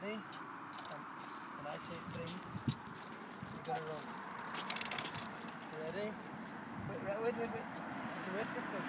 heavy. And um, when I say three, you're gonna run. You ready? Wait, wait, wait, wait. You have to wait for three.